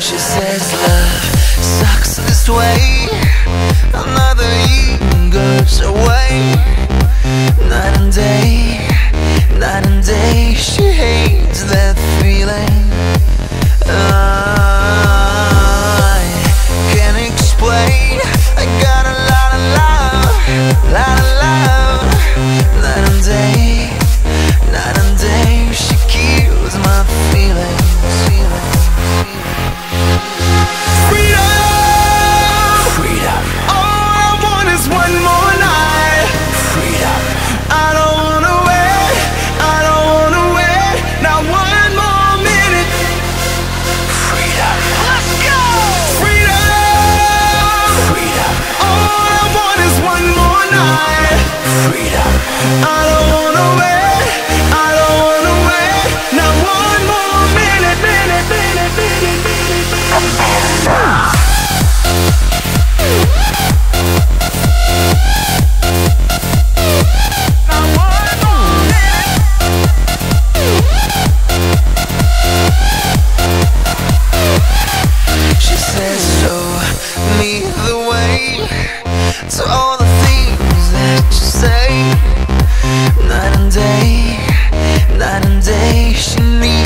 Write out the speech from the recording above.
She says love sucks this way. me the way to all the 是你